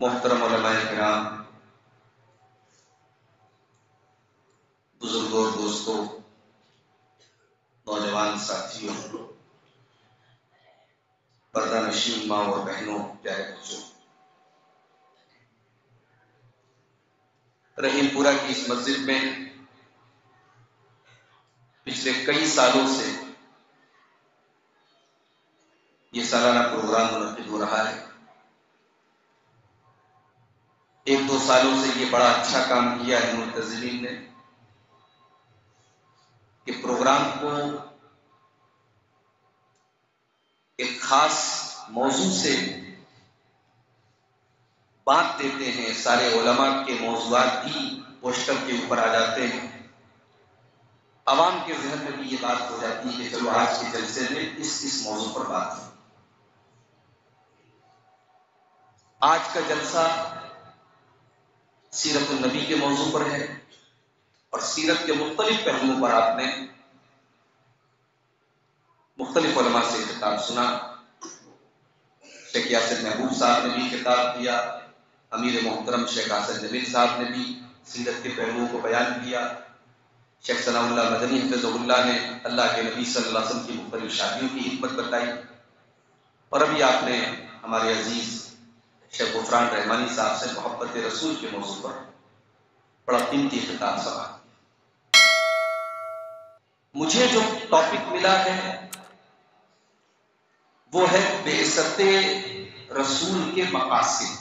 मोहतरम बुज़ुर्गों दोस्तों नौजवान साथियों पर्दा नशीन और बहनों प्यारे बच्चों रहीमपुरा की इस मस्जिद में पिछले कई सालों से ये सालाना प्रोग्राम मुनद हो रहा है। एक दो सालों से ये बड़ा अच्छा काम किया है मुंतजमीन ने कि प्रोग्राम को एक खास मौजू से बात देते हैं। सारे ओलमा के मौजूद भी पोस्टर के ऊपर आ जाते हैं। आवाम के जहन में भी ये बात हो जाती है कि चलो आज के जलसे में इस इस मौजू पर बात है। आज का जलसा सीरत नबी के मौजू पर है और सीरत के मुख्तलिफ़ पहलुओं पर आपने मुख्तलिफ़ से किताब सुना। शेख यासिर महबूब साहब ने भी किताब दिया अमीर मोहतरम शेख आसद नबील साहब ने भी सीरत के पहलुओं को बयान किया। शेख सनाउल्ला मदनी हफजुल्ला ने अल्लाह के नबी सल्लल्लाहु अलैहि वसल्लम की मुख्तलिफ़ शादियों की हिम्मत बताई। और अभी आपने हमारे अज़ीज़ शेख गुफरान रहमानी साहब से मोहब्बत रसूल के मौजू पर बड़ा कीमती खिताब सवाल। मुझे जो टॉपिक मिला है, वो है बेसत रसूल के मकासद।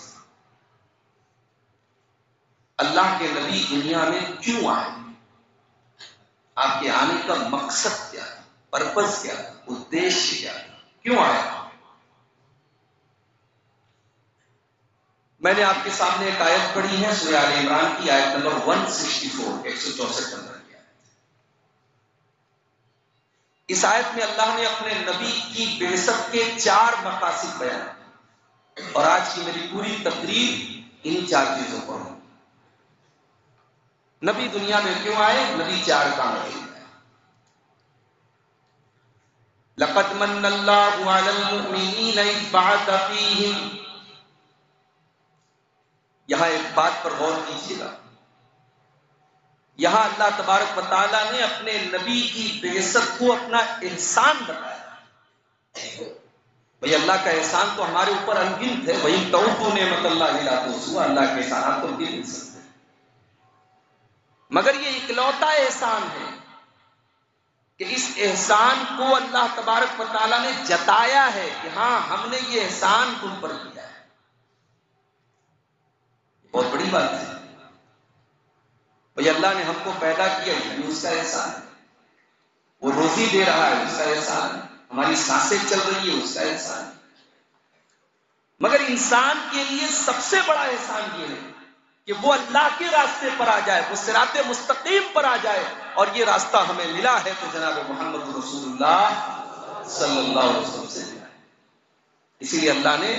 अल्लाह के नबी दुनिया में क्यों आए? आपके आने का मकसद क्या है? पर्पज क्या उद्देश्य क्या क्यों आया मैंने आपके सामने एक आयत पढ़ी है सुयाल इमरान की आयत नंबर 164 एक सौ चौसठ नंबर की आयत। इस आयत में अल्लाह ने अपने नबी की बेसत के चार मकासद बयान और आज की मेरी पूरी तकरीर इन चार चीज़ों पर नबी दुनिया में क्यों आए? नबी चार काम के लकत मन अल्लाह यहाँ एक बात पर गौर कीजिएगा। यहाँ अल्लाह तबारक बताला ने अपने नबी की बेसत को अपना एहसान बताया भाई, अल्लाह का एहसान तो हमारे ऊपर अनगिनत है। वही तो ने मतलब अल्लाह के एहसान तो गिन सकते मगर ये इकलौता एहसान है कि इस एहसान को अल्लाह तबारक बताला ने जताया है कि हाँ हमने ये एहसान तुम पर किया। बहुत बड़ी बात है। भाई अल्लाह ने हमको पैदा किया, यानी उसका एहसान वो रोजी दे रहा है, उसका एहसान हमारी साँसें चल रही है, उसका एहसान मगर इंसान के लिए सबसे बड़ा एहसान ये है कि वो अल्लाह के रास्ते पर आ जाए, वो सिरात मुस्तकीम पर आ जाए, और ये रास्ता हमें मिला है तो जनाब मोहम्मद रसूलुल्लाह सल्लल्लाहु अलैहि वसल्लम से इसीलिए अल्लाह ने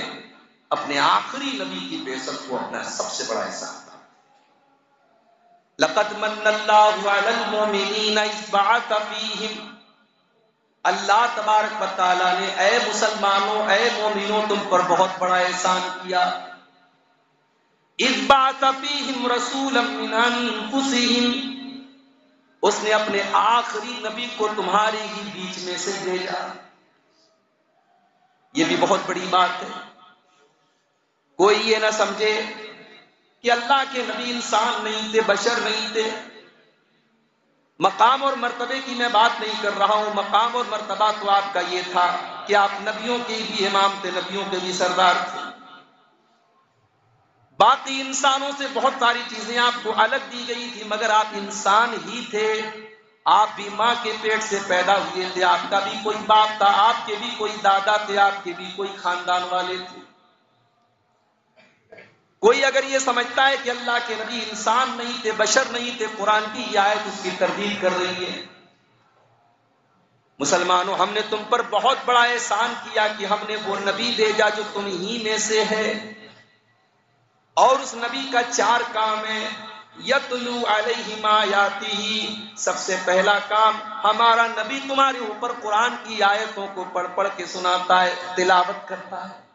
अपने आखिरी नबी की बेसत को अपना सबसे बड़ा था। लकत अल्लाह तबारक ने, ए मुसलमानों, ए मोमिनों, तुम पर बहुत बड़ा एहसान किया। इस बात रसूल उसने अपने आखिरी नबी को तुम्हारे ही बीच में से भेजा ये भी बहुत बड़ी बात है। कोई ये ना समझे कि अल्लाह के नबी इंसान नहीं थे, बशर नहीं थे। मकाम और मर्तबे की मैं बात नहीं कर रहा हूँ। मकाम और मर्तबा तो आपका ये था कि आप नबियों के भी इमाम थे, नबियों के भी सरदार थे। बाकी इंसानों से बहुत सारी चीज़ें आपको अलग दी गई थी, मगर आप इंसान ही थे। आप भी माँ के पेट से पैदा हुए थे, आपका भी कोई बाप था, आपके भी कोई दादा थे, आपके भी कोई खानदान वाले थे। कोई अगर ये समझता है कि अल्लाह के नबी इंसान नहीं थे, बशर नहीं थे, कुरान की आयत उसकी तरदील कर रही है। मुसलमानों, हमने तुम पर बहुत बड़ा एहसान किया कि हमने वो नबी भेजा जो तुम ही में से है। और उस नबी का चार काम है, यतलू ही सबसे पहला काम, हमारा नबी तुम्हारे ऊपर कुरान की आयतों को पढ़ पढ़ के सुनाता है, तिलावत करता है।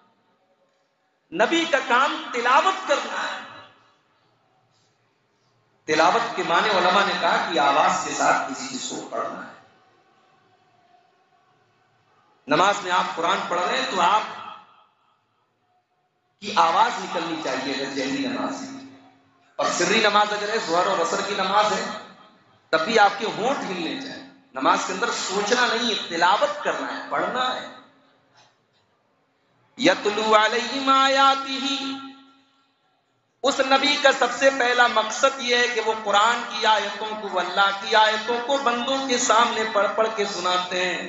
नबी का काम तिलावत करना है। तिलावत के माने उलमा ने कहा कि आवाज़ के साथ किसी चीज़ को पढ़ना है। नमाज़ में आप कुरान पढ़ रहे हैं तो आप की आवाज़ निकलनी चाहिए अगर जहरी नमाज़ है। और सिर्री नमाज़ अगर है, जोहर और असर की नमाज़ है, तब भी आपके होंठ हिलने चाहिए। नमाज़ के अंदर सोचना नहीं है, तिलावत करना है, पढ़ना है। यतलू उस नबी का सबसे पहला मकसद यह है कि वो कुरान की आयतों को अल्लाह की आयतों को बंदों के सामने पढ़ पढ़ के सुनाते हैं।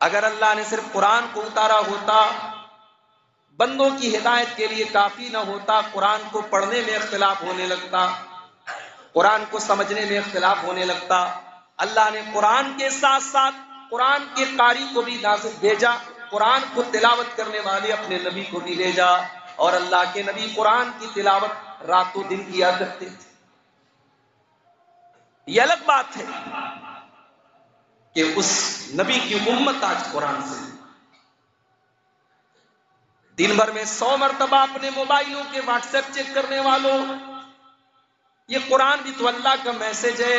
अगर अल्लाह ने सिर्फ़ कुरान को उतारा होता, बंदों की हिदायत के लिए काफ़ी ना होता, कुरान को पढ़ने में इख्तलाफ होने लगता, कुरान को समझने में इख्तलाफ होने लगता, अल्लाह ने कुरान के साथ साथ कुरान के कारी को भी नाजिक भेजा कुरान को तिलावत करने वाले अपने नबी को भी भेजा और अल्लाह के नबी कुरान की तिलावत रातों दिन किया करते थे। यह अलग बात है कि उस नबी की उम्मत आज कुरान से दिन भर में सौ मरतबा अपने मोबाइलों के व्हाट्सएप चेक करने वालों, ये कुरान भी तो अल्लाह का मैसेज है।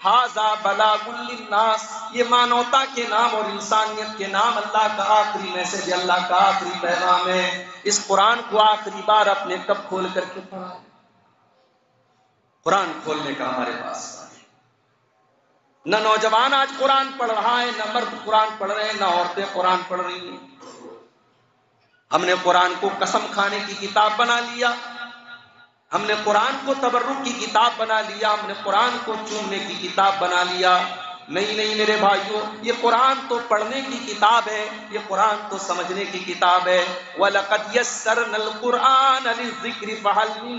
हाजा बलागुल्लिनास ये मानवता के नाम और इंसानियत के नाम अल्लाह का आखिरी मैसेज अल्लाह का आखिरी पैगाम है। इस कुरान को आखिरी बार अपने कब खोल करके पढ़ा? कुरान खोलने का हमारे पास न नौजवान आज कुरान पढ़ रहा है, न मर्द कुरान पढ़ रहे हैं, न औरतें कुरान पढ़ रही हैं। हमने कुरान को कसम खाने की किताब बना लिया। हमने कुरान को तबर्रुक की किताब बना लिया, हमने कुरान को चूमने की किताब बना लिया। नहीं नहीं, मेरे भाइयों, ये कुरान तो पढ़ने की किताब है, ये कुरान तो समझने की किताब है।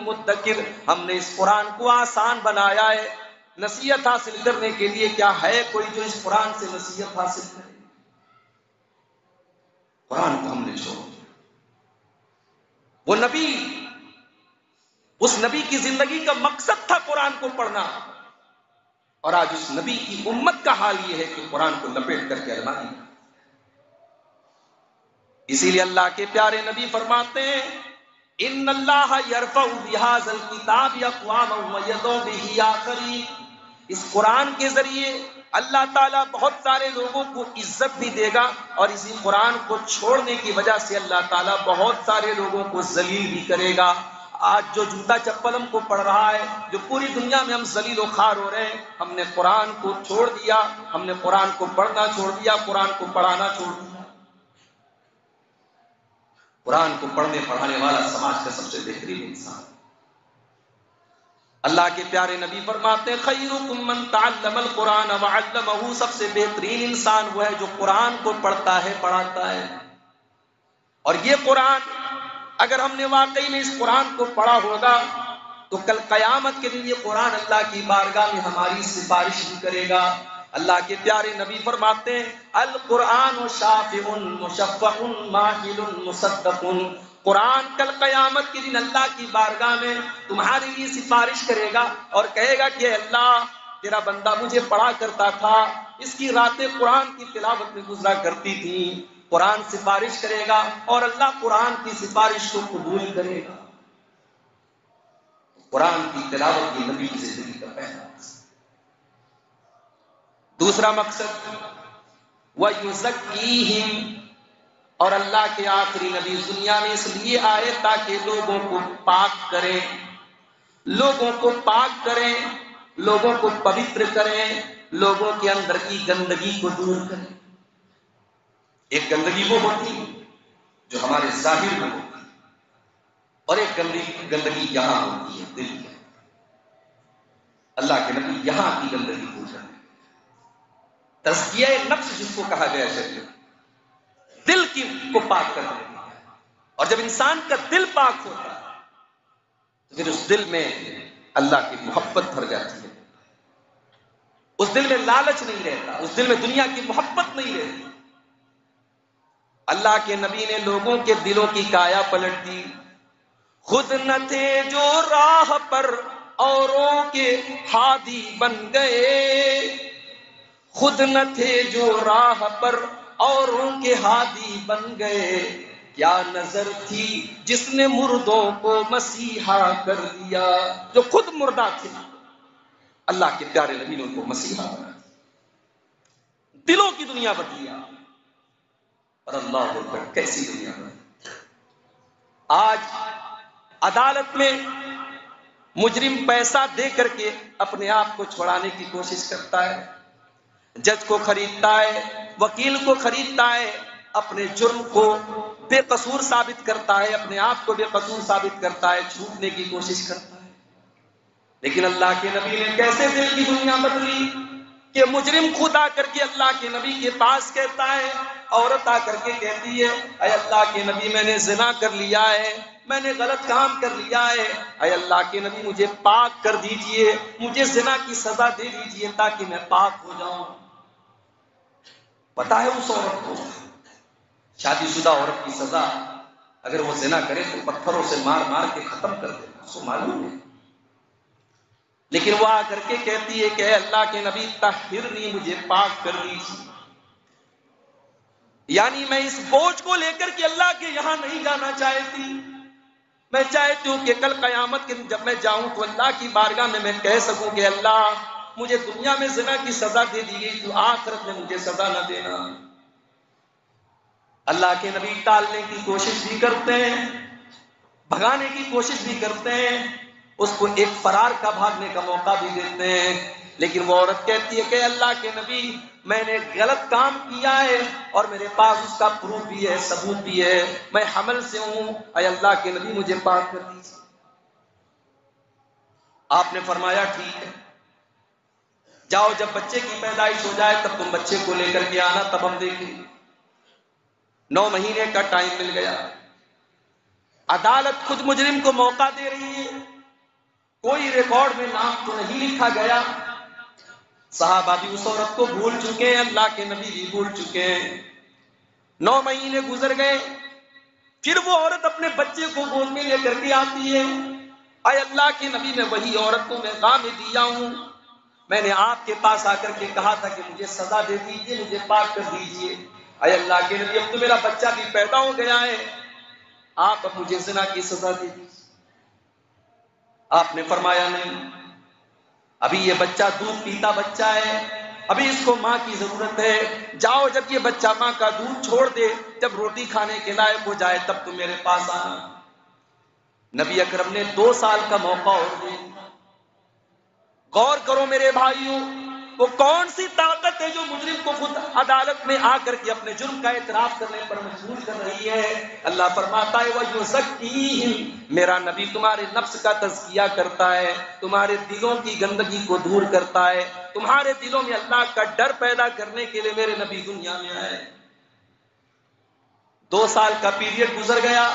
मुद्दकिर। हमने इस कुरान को आसान बनाया है। नसीहत हासिल करने के लिए क्या है कोई जो इस कुरान से नसीहत हासिल करे? कुरान को हमने छोड़ वो नबी उस नबी की ज़िंदगी का मकसद था कुरान को पढ़ना। और आज उस नबी की उम्मत का हाल यह है कि कुरान को लपेट करके अलमारी इसीलिए अल्लाह के प्यारे नबी फरमाते हैं इन अल्लाह किताब या इस कुरान के ज़रिए अल्लाह ताला बहुत सारे लोगों को इज़्ज़त भी देगा और इसी कुरान को छोड़ने की वजह से अल्लाह ताला बहुत सारे लोगों को जलील भी करेगा। आज जो जूता चप्पल हमको पड़ रहा है, जो पूरी दुनिया में हम जलील खार हो रहे हैं, हमने कुरान को छोड़ दिया, हमने कुरान को पढ़ना छोड़ दिया, कुरान को पढ़ाना छोड़ दिया। कुरान को पढ़ने, पढ़ाने वाला समाज का सबसे बेहतरीन इंसान। अल्लाह के प्यारे नबी फरमाते कुरान सबसे बेहतरीन इंसान वो है जो कुरान को पढ़ता है, पढ़ाता है। और ये कुरान अगर हमने वाकई में इस कुरान को पढ़ा होगा तो कल कयामत के दिन ये कुरान अल्लाह की बारगाह में हमारी सिफारिश भी करेगा। अल्लाह के प्यारे नबी फरमाते हैं अल कुरान मुसद्दकुन। कुरान कल कयामत के दिन अल्लाह की बारगाह में तुम्हारे लिए सिफारिश करेगा और कहेगा कि अल्लाह, तेरा बंदा मुझे पढ़ा करता था, इसकी रातें कुरान की तिलावत में गुजरा करती थी। कुरान सिफारिश करेगा और अल्लाह कुरान की सिफारिश को कबूल करेगा। कुरान की तिलावत की नबी की ज़िंदगी का पहला दूसरा मकसद, वह युजक युजकी और अल्लाह के आखिरी नबी दुनिया में इसलिए आए ताकि लोगों को पाक करें, लोगों को पाक करें, लोगों को पवित्र करें, लोगों के अंदर की गंदगी को दूर करें। एक गंदगी वो होती है जो हमारे ज़ाहिर में होती है। और एक गंदगी गंदगी यहाँ होती है, दिल में। अल्लाह के नबी यहाँ की गंदगी पूछ रहे तस्किया नफ्स जिसको कहा गया शरीर दिल की को पाक कर देती है और जब इंसान का दिल पाक होता है तो फिर उस दिल में अल्लाह की मोहब्बत भर जाती है। उस दिल में लालच नहीं रहता, उस दिल में दुनिया की मोहब्बत नहीं रहती। अल्लाह के नबी ने लोगों के दिलों की काया पलट दी। खुद न थे जो राह पर औरों के हादी बन गए। खुद न थे जो राह पर औरों के हादी बन गए। क्या नज़र थी जिसने मुर्दों को मसीहा कर दिया? जो खुद मुर्दा थे। अल्लाह के प्यारे नबी ने उनको मसीहा बना दिलों की दुनिया बदलिया। और अल्लाह कैसी दुनिया आज अदालत में मुजरिम पैसा दे करके अपने आप को छुड़ाने की कोशिश करता है, जज को खरीदता है, वकील को खरीदता है, अपने जुर्म को बेकसूर साबित करता है, अपने आप को बेकसूर साबित करता है, छूटने की कोशिश करता है। लेकिन अल्लाह के नबी ने कैसे दिल की दुनिया बदली? कि मुजरिम खुद आकर के अल्लाह के नबी के पास कहता है, औरत आकर के कहती है अल्लाह के नबी, मैंने जिना कर लिया है, मैंने गलत काम कर लिया है। अय अल्लाह के नबी, मुझे पाक कर दीजिए, मुझे जिना की सजा दे दीजिए ताकि मैं पाक हो जाऊँ। पता है उस औरत को शादीशुदा औरत की सजा अगर वो जिना करे तो पत्थरों से मार मार के खत्म कर देना, उसको मालूम है। लेकिन वो आकर के कहती है कि अल्लाह के नबी, ताहिर नहीं मुझे पाक कर दीजिए। यानी मैं इस बोझ को लेकर के अल्लाह के यहाँ नहीं जाना चाहती। मैं चाहती हूँ कि कल कयामत के जब मैं जाऊँ तो अल्लाह की बारगाह में मैं कह सकूँ कि अल्लाह, मुझे दुनिया में जिना की सजा दे दी गई तो आखिरत में मुझे सजा ना देना। अल्लाह के नबी टालने की कोशिश भी करते हैं, भगाने की कोशिश भी करते हैं उसको एक फरार का भागने का मौका भी देते हैं। लेकिन वो औरत कहती है कि अल्लाह के नबी, मैंने गलत काम किया है और मेरे पास उसका प्रूफ भी है, सबूत भी है। मैं हमल से हूँ। अल्लाह के नबी, मुझे पाक कर दीजिए। आपने फरमाया, ठीक है। जाओ, जब बच्चे की पैदाइश हो जाए, तब तुम बच्चे को लेकर के आना, तब हम देखेंगे नौ महीने का टाइम मिल गया। अदालत खुद मुजरिम को मौका दे रही है। कोई रिकॉर्ड में नाम तो नहीं लिखा गया। साहबा उस औरत को भूल चुके हैं, अल्लाह के नबी भी भूल चुके हैं। नौ महीने गुजर गए, फिर वो औरत अपने बच्चे को गोद में लेकर के आती है। अय अल्लाह के नबी, मैं वही औरत को मैं गाँव में दिया हूँ। मैंने आपके पास आकर के कहा था कि मुझे सजा दे दीजिए, मुझे पाक कर दीजिए। अय अल्लाह के नबी, अब तो मेरा बच्चा भी पैदा हो गया है। आप अब मुझे जिना की सजा दे दीजिए। आपने फरमाया नहीं। अभी ये बच्चा दूध पीता बच्चा है, अभी इसको माँ की ज़रूरत है। जाओ जब ये बच्चा माँ का दूध छोड़ दे, जब रोटी खाने के लायक हो जाए, तब तुम मेरे पास आना। नबी अकरम ने दो साल का मौका और दे गौर करो मेरे भाइयों वो कौन सी ताकत है जो मुजरिम को खुद अदालत में आकर के अपने जुर्म का इतराफ करने पर मजबूर कर रही है? अल्लाह फरमाता है वह सकती मेरा नबी तुम्हारे नफ्स का तस्किया करता है, तुम्हारे दिलों की गंदगी को दूर करता है, तुम्हारे दिलों में अल्लाह का डर पैदा करने के लिए मेरे नबी दुनिया में आए। दो साल का पीरियड गुजर गया,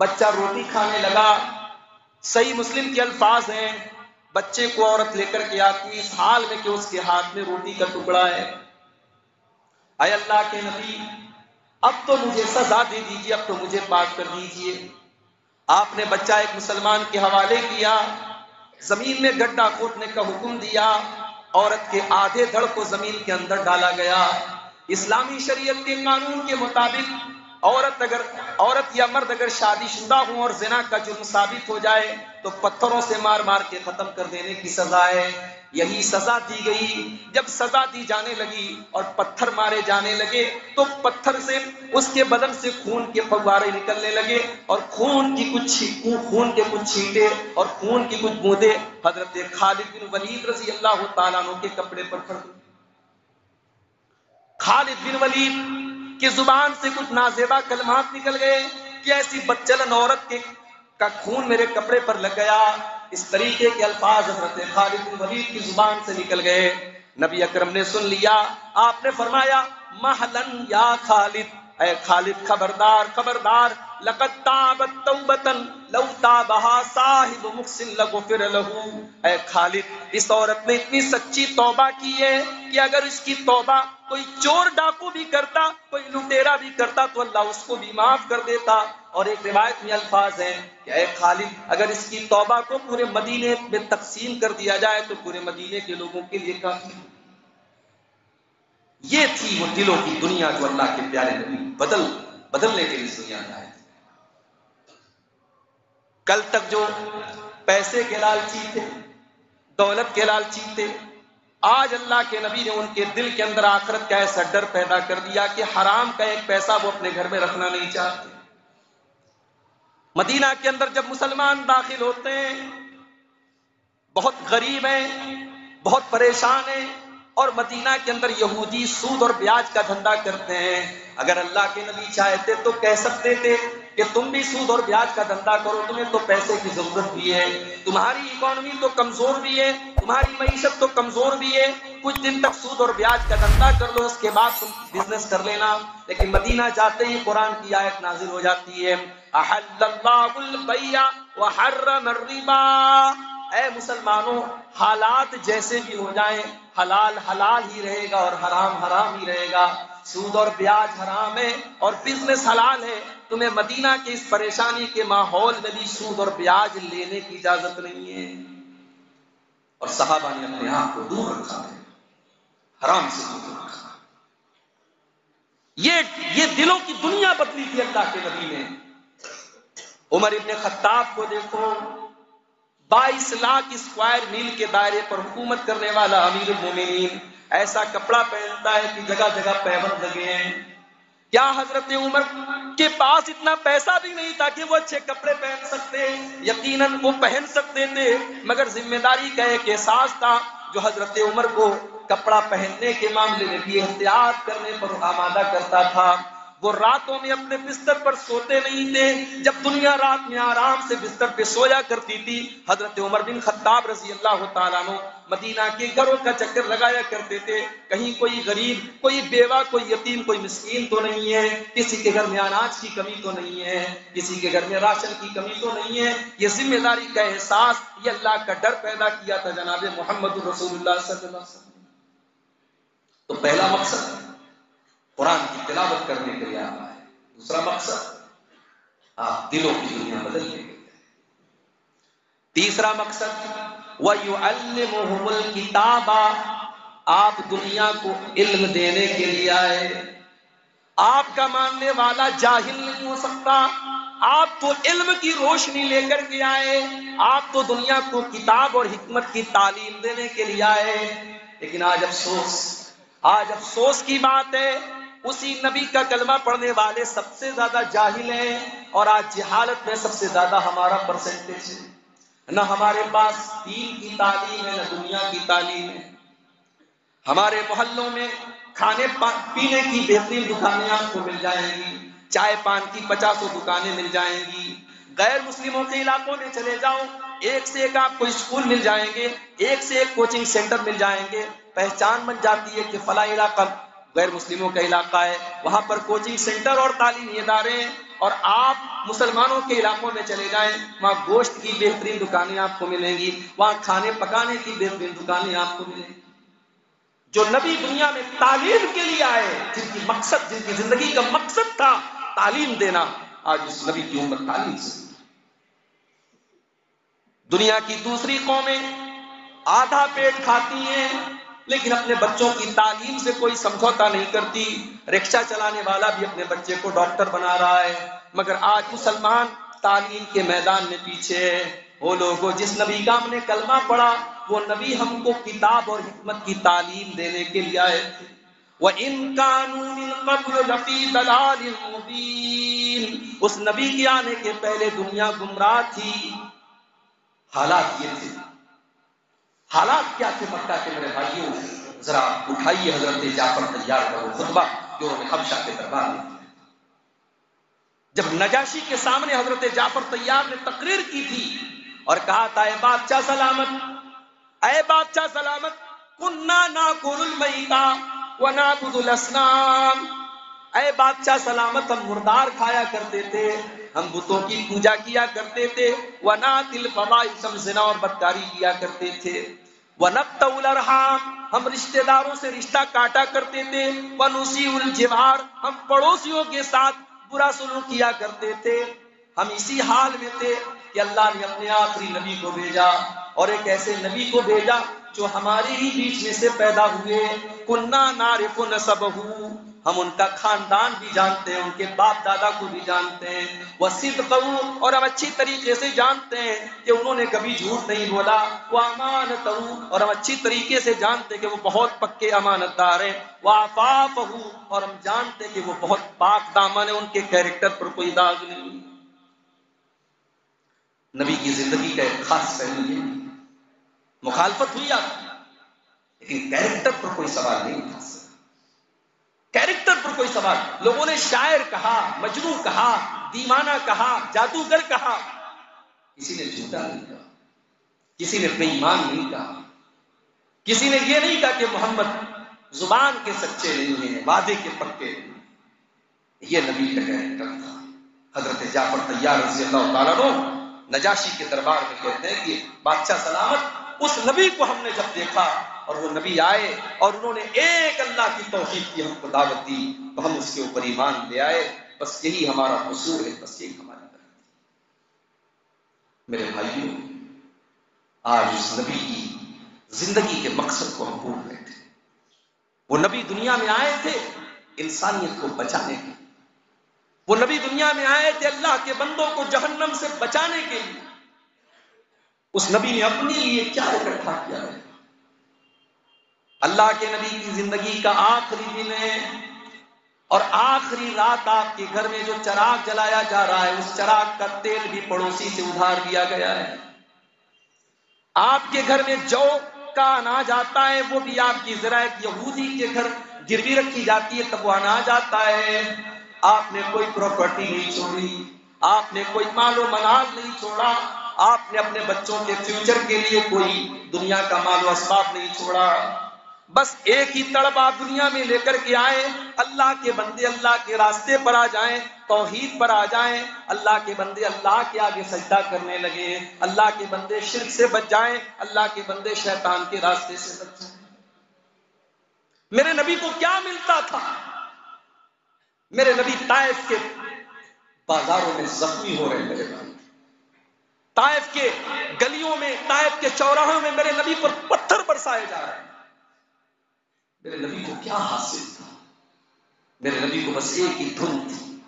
बच्चा रोटी खाने लगा। सही मुस्लिम के अल्फाज हैं बच्चे को औरत लेकर के आती इस हाल में कि उसके हाथ में रोटी का टुकड़ा है। अय अल्लाह के नबी, अब तो मुझे सजा दे दीजिए, अब तो मुझे पाक कर दीजिए। आपने बच्चा एक मुसलमान के हवाले किया, ज़मीन में गड्ढा खोदने का हुक्म दिया, औरत के आधे धड़ को ज़मीन के अंदर डाला गया। इस्लामी शरीयत के कानून के मुताबिक औरत अगर, औरत या मर्द अगर शादीशुदा हो और जिना का जुर्म साबित हो जाए तो पत्थरों से मार मार के खत्म कर देने की सजा है। यही सजा दी गई। जब सजा दी जाने लगी और पत्थर मारे जाने लगे तो पत्थर से, उसके बदन से खून के फवारे निकलने लगे और खून की कुछ खून के कुछ छींटे और खून की कुछ बूंदे हज़रत खालिद बिन वलीद रज़ी अल्लाह तला के कपड़े पर पड़ खालिद बिन वलीद कि ज़ुबान से कुछ नाजेबा कलमात निकल गए कि ऐसी बच्चलन औरत के का खून मेरे कपड़े पर लग गया। इस तरीके के अल्फाज हज़रत खालिद वलीद की ज़ुबान से निकल गए। नबी अकरम ने सुन लिया। आपने फरमाया, महलन या खालिद ए खालिद खबरदार खबरदार खालिद, इस औरत ने इतनी सच्ची तौबा की है कि अगर इसकी तौबा कोई चोर डाकू भी करता, कोई लुटेरा भी करता तो अल्लाह उसको भी माफ़ कर देता। और एक रिवायत में अल्फाज है कि ए खालिद, अगर इसकी तौबा को पूरे मदीने में तकसीम कर दिया जाए तो पूरे मदीने के लोगों के लिए काफ़ी ये थी वो दिलों की दुनिया जो अल्लाह के प्यारे नबी बदल, बदलने के लिए दुनिया में आए। कल तक जो पैसे के लालची थे दौलत के लालची थे आज अल्लाह के नबी ने उनके दिल के अंदर आखरत का ऐसा डर पैदा कर दिया कि हराम का एक पैसा वो अपने घर में रखना नहीं चाहते। मदीना के अंदर जब मुसलमान दाखिल होते हैं, बहुत गरीब हैं, बहुत परेशान हैं, और मदीना के अंदर यहूदी सूद और ब्याज का धंधा करते हैं, अगर अल्लाह के नबी चाहते तो कह सकते थे कि तुम भी सूद और ब्याज का धंधा करो, तुम्हें तो पैसे की ज़रूरत भी है, तुम्हारी इकोनॉमी तो कमज़ोर भी है, तुम्हारी मीशत तो कमज़ोर भी है, कुछ दिन तक सूद और ब्याज का धंधा कर लो, उसके बाद तुम बिज़नेस कर लेना। लेकिन मदीना जाते ही कुरान की आयत नाजिल हो जाती है मुसलमानों, हालात जैसे भी हो जाएँ, हलाल हलाल ही रहेगा और हराम हराम ही रहेगा। सूद और ब्याज हराम है और बिज़नेस हलाल है। तुम्हें मदीना के इस परेशानी के माहौल में भी सूद और ब्याज लेने की इजाज़त नहीं है। और साहबा ने अपने आप को दूर रखा है। हराम से दूर रखा ये ये दिलों की दुनिया बदली थी अल्लाह के नबी ने। उमर इब्ने खत्ताब को देखो 22 लाख स्क्वायर मील के दायरे पर हुकूमत करने वाला अमीर मोमिनीन, ऐसा कपड़ा पहनता है कि जगह जगह पैबंद लगे हैं। क्या हज़रत उमर के पास इतना पैसा भी नहीं था कि वो अच्छे कपड़े पहन सकते, यकीनन वो पहन सकते थे, मगर ज़िम्मेदारी का एक एहसास था जो हज़रत उमर को कपड़ा पहनने के मामले में भी एहतियात करने पर आमादा करता था। वो रातों में अपने बिस्तर पर सोते नहीं थे। जब दुनिया रात में आराम से बिस्तर पे सोया करती थी, हज़रत उमर बिन खत्ताब रज़ी अल्लाह तु मदीना के घरों का चक्कर लगाया करते थे। कहीं कोई गरीब, कोई बेवा, कोई यतीम, कोई मिस्कीन तो नहीं है। किसी के घर में अनाज की कमी तो नहीं है। किसी के घर में राशन की कमी तो नहीं है। ये ज़िम्मेदारी का एहसास, ये अल्लाह का डर पैदा किया था जनाब मोहम्मद तो पहला मकसद, कुरान की तिलावत करने के लिए आना है। दूसरा मकसद, आप दिलों की दुनिया बदल लेंगे तीसरा मकसद वह किताबा, आप दुनिया को इल्म देने के लिए आए। आपका मानने वाला जाहिल नहीं हो सकता। आप तो इल्म की रोशनी लेकर के आए। आप तो दुनिया को किताब और हिकमत की तालीम देने के लिए आए। लेकिन आज अफसोस आज अफसोस की बात है, उसी नबी का कलमा पढ़ने वाले सबसे ज़्यादा जाहिल हैं और आज जहालत में सबसे ज़्यादा हमारा परसेंटेज है। न हमारे पास दीन की तालीम है, न दुनिया की तालीम है। हमारे मोहल्लों में खाने पीने की बेहतरीन दुकानें आपको मिल जाएँगी, चाय पान की पचासों दुकानें मिल जाएँगी। गैर मुस्लिमों के इलाकों में चले जाओ, एक से एक आपको स्कूल मिल जाएँगे, एक से एक कोचिंग सेंटर मिल जाएँगे। पहचान बन जाती है कि फला इलाका गैर मुस्लिमों का इलाका है। वहाँ पर कोचिंग सेंटर और तालीमी इदारे और आप मुसलमानों के इलाकों में चले जाएँ, वहाँ गोश्त की बेहतरीन दुकानें आपको मिलेंगी, वहाँ खाने पकाने की बेहतरीन दुकानें आपको मिलेंगी। जो नबी दुनिया में तालीम के लिए आए, जिनकी मकसद, जिनकी ज़िंदगी का मकसद था तालीम देना, आज उस नबी की उम्र तालीम से दुनिया की दूसरी कौमें आधा पेट खाती हैं, लेकिन अपने बच्चों की तालीम से कोई समझौता नहीं करती। रिक्शा चलाने वाला भी अपने बच्चे को डॉक्टर बना रहा है। मगर आज मुसलमान तालीम के मैदान में पीछे वो लोगों, जिस नबी का हमने कलमा पढ़ा, वो नबी हमको किताब और हिकमत की तालीम देने के लिए आए। वह इन कानून उस नबी के आने के पहले दुनिया गुमराह थी। हालात ये थे। हालात क्या थे मक्का के मेरे भाइयों? जरा उठाइए हज़रत जाफ़र तैयार करो खुतबा जो उन्होंने हबशा के दरबार में जब नजाशी के सामने हज़रत जाफ़र तैयार ने तकरीर की थी और कहा था, ए बादशाह सलामत अय बादशाह सलामत, कुन्ना ना कुरुल मईता व ना बुदुल असनाम अय बादशाह सलामत, हम मुर्दार खाया करते थे, हम बुतों की पूजा किया करते थे, व ना तिल फवाई समझना और बदकारी किया करते थे। व नक्तउलरहाम हम रिश्तेदारों से रिश्ता काटा करते थे, व नुसी उल जिवार, हम पड़ोसियों के साथ बुरा सुलूक किया करते थे। हम इसी हाल में थे कि अल्लाह ने अपने आखिरी नबी को भेजा और एक ऐसे नबी को भेजा जो हमारे ही बीच में से पैदा हुए। कुन्ना नारिफुन सबहू। हम उनका खानदान भी जानते हैं, उनके बाप दादा को भी जानते हैं। वह सिद्ध करू और हम अच्छी तरीके से जानते हैं कि उन्होंने कभी झूठ नहीं बोला। वो अमान तरू और हम अच्छी तरीके से जानते हैं कि वो बहुत पक्के अमानतदार हैं। वह आफाफ और हम जानते हैं कि वो बहुत पाक दामन है, उनके कैरेक्टर पर कोई दाग नहीं नबी की ज़िंदगी का एक खास पहलू ये मुखालफत हुई आप लेकिन कैरेक्टर पर कोई सवाल नहीं था। कैरेक्टर पर कोई सवाल। लोगों ने शायर कहा मजनू कहा, दीवाना कहा, जादूगर कहा। किसी ने झूठा नहीं कहा। किसी ने बेईमान नहीं कहा। किसी ने यह नहीं कहा कि मोहम्मद ज़ुबान के सच्चे नहीं है, वादे के पक्के ये नबी का कैरेक्टर था। हज़रत जाफ़र तैयार रज़ी अल्लाह नजाशी के दरबार में कहते हैं कि बादशाह सलामत, उस नबी को हमने जब देखा और वो नबी आए और उन्होंने एक अल्लाह की तोहहीद की हमको दावत दी तो हम उसके ऊपर ईमान ले आए। बस यही हमारा कसूर है, बस यही हमारी मेरे भाइयों, आज उस नबी की ज़िंदगी के मकसद को हम भूल रहे थे। वो नबी दुनिया में आए थे इंसानियत को बचाने के वो नबी दुनिया में आए थे अल्लाह के बंदों को जहन्नम से बचाने के लिए। उस नबी ने अपने लिए क्या इकट्ठा किया है? अल्लाह के नबी की ज़िंदगी का आखिरी दिन है और आखिरी रात आपके घर में जो चराग जलाया जा रहा है, उस चराग का तेल भी पड़ोसी से उधार दिया गया है। आपके घर में जौ का अनाज आता है, वो भी आपकी जरा यहूदी के घर गिरवी रखी जाती है, तब वो अनाज आता है। आपने कोई प्रॉपर्टी नहीं छोड़ी, आपने कोई मालो मनाज नहीं छोड़ा, आपने अपने बच्चों के फ्यूचर के लिए कोई दुनिया का मालो असबाब नहीं छोड़ा। बस एक ही तड़प आप दुनिया में लेकर के आए। अल्लाह के बंदे अल्लाह के रास्ते पर आ जाएँ, तौहीद पर आ जाएँ। अल्लाह के बंदे अल्लाह के आगे सजदा करने लगे। अल्लाह के बंदे शिरक से बच जाएँ, अल्लाह के बंदे शैतान के रास्ते से बच जाएँ। मेरे नबी को क्या मिलता था? मेरे नबी ताइफ के बाजारों में जख्मी हो रहे मेरे ताइफ के गलियों में, ताइफ के चौराहों में मेरे नबी पर पत्थर बरसाए जा रहे हैं। मेरे नबी को क्या हासिल था? मेरे नबी को बस एक ही धुन थी।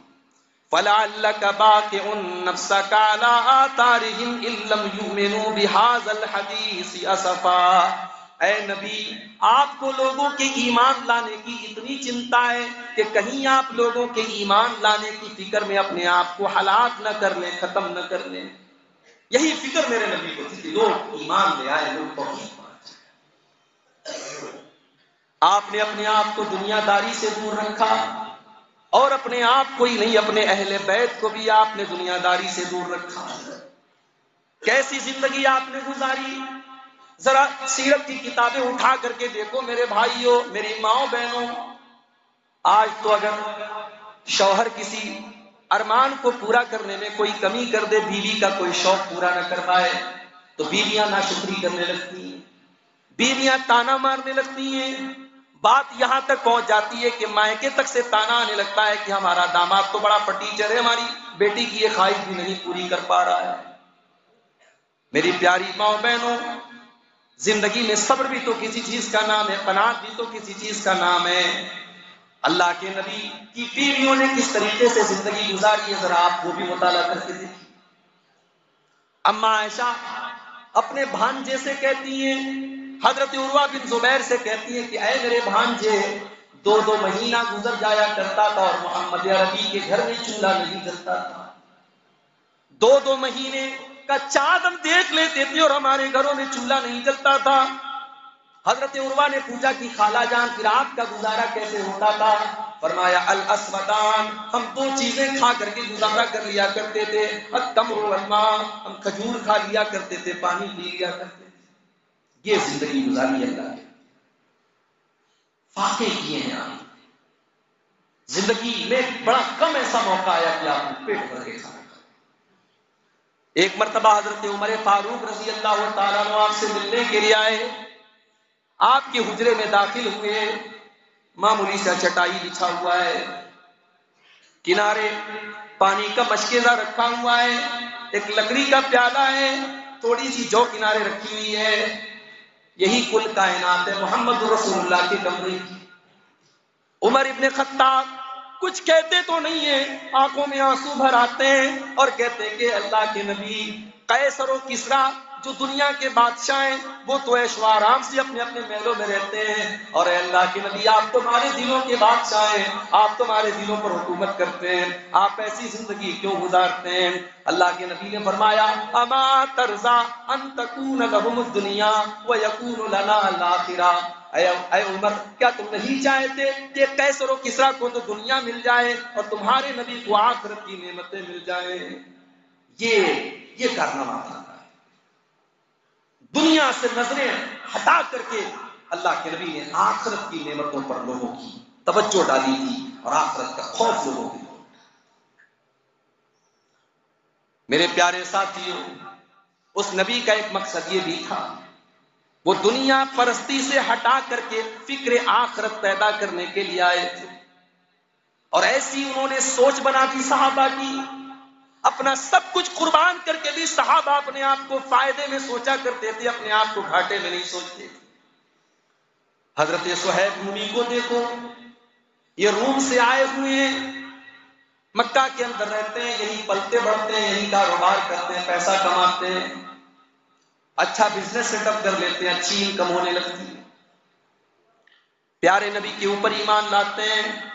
नबी, आपको लोगों के ईमान लाने की इतनी चिंता है कि कहीं आप लोगों के ईमान लाने की फ़िक्र में अपने आप को हालात न कर ले, खत्म न कर ले। यही फ़िक्र मेरे नबी को थी कि लोग ईमान ले आए, लोग तो आपने अपने आप को दुनियादारी से दूर रखा और अपने आप को ही नहीं, अपने अहले बैत को भी आपने दुनियादारी से दूर रखा। कैसी ज़िंदगी आपने गुजारी? जरा सीरत की किताबें उठा करके देखो मेरे भाइयों, मेरी माओ बहनों। आज तो अगर शौहर किसी अरमान को पूरा करने में कोई कमी कर दे, बीवी का कोई शौक पूरा न कर पाए तो बीवियाँ ना नाशुक्री करने लगती हैं। बीवियाँ ताना मारने लगती हैं। बात यहाँ तक पहुँच जाती है कि मायके तक से ताना आने लगता है कि हमारा दामाद तो बड़ा फटीचर है, हमारी बेटी की ये ख्वाहिश भी नहीं पूरी कर पा रहा है। मेरी प्यारी माओ बहनों ज़िंदगी में सब्र भी तो किसी चीज़ का नाम है पनात भी तो किसी चीज़ का नाम है। अल्लाह के नबी की पीढ़ियों ने किस तरीके से ज़िंदगी गुजारी है, जरा आप वो भी मुताला करके देखिए। अम्मा ऐशा अपने भांजे से कहती हैं हज़रत उर्वा बिन जुबैर से कहती है कि अय मेरे भांजे दो दो महीना गुजर जाया करता था और मोहम्मद अरबी के घर में चूल्हा नहीं जलता था। दो दो महीने का चाँद हम देख लेते थे और हमारे घरों में चूल्हा नहीं जलता था। हज़रत उर्वा ने पूछा कि, खाला जान, फिर आपका गुजारा कैसे होता था? फरमाया अल असमदान हम दो चीज़ें खा करके गुजारा कर लिया करते थे। हम खजूर खा लिया करते थे, पानी पी लिया करते थे। ये ज़िंदगी गुजारी अल्लाह ने फाके किए हैं आप। ज़िंदगी में बड़ा कम ऐसा मौका आया कि आप पेट भर के खाना एक मरतबा हज़रत उमर फारूक रज़ी अल्लाह आपसे मिलने के लिए आए। आपके हुजरे में दाखिल हुए। मामूली सा चटाई बिछा हुआ है। किनारे पानी का मशकेजा रखा हुआ है। एक लकड़ी का प्याला है। थोड़ी सी जौ किनारे रखी हुई है। यही कुल कायनात है, मोहम्मद रसूलुल्लाह की कमरी उमर इब्ने खत्ताब कुछ कहते तो नहीं है, आँखों में आँसू भर आते हैं और कहते कि अल्लाह के नबी, कैसरो किसरा जो दुनिया के बादशाह हैं, वो तो ऐशो आराम से अपने अपने महलों में रहते हैं। और अल्लाह के नबी, आप तुम्हारे दिलों के बादशाह हैं, आप तुम्हारे दिलों पर हुकूमत करते हैं, आप ऐसी ज़िंदगी क्यों गुजारते हैं? अल्लाह के नबी ने फरमाया, अमा तरजा अंतकून लहुम दुनिया व यकून लना आखिरा अय उमर, क्या तुम नहीं चाहते कि कैसरो किसरा को तो दुनिया मिल जाए और तुम्हारे नबी को आखिरत की नेमतें मिल जाए? ये ये कारनामा था। दुनिया से नज़रें हटा करके अल्लाह के नबी ने आखरत की नेमतों पर लोगों की तवज्जो डाली थी और आखरत का खौफ लोगों की मेरे प्यारे साथियों, उस नबी का एक मकसद ये भी था, वो दुनिया परस्ती से हटा करके फ़िक्र आखरत पैदा करने के लिए आए थे। और ऐसी उन्होंने सोच बना दी साहबा की अपना सब कुछ कुर्बान करके भी साहब अपने आप को फ़ायदे में सोचा करते थे, अपने आप को घाटे में नहीं सोचते। थे हज़रत सुहैब रूमी को देखो, ये रूम से आए हुए हैं। मक्का के अंदर रहते हैं, यही पलते बढ़ते हैं, यही कारोबार करते हैं, पैसा कमाते हैं। अच्छा बिज़नेस सेटअप कर लेते हैं, अच्छी इनकम होने लगती है। प्यारे नबी के ऊपर ईमान लाते हैं।